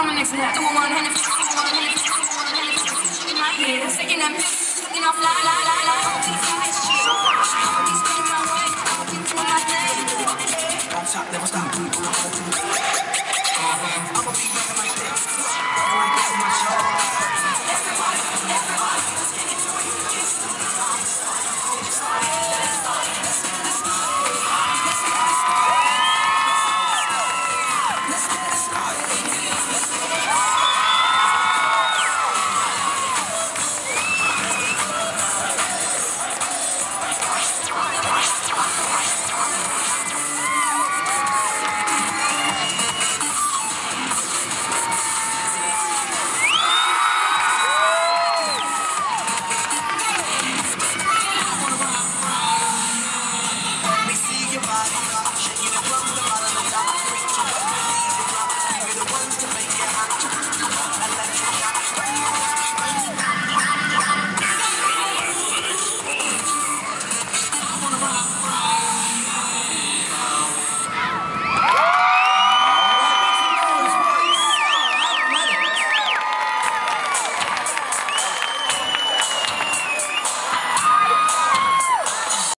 on the next lap. You're the ones to make it happen.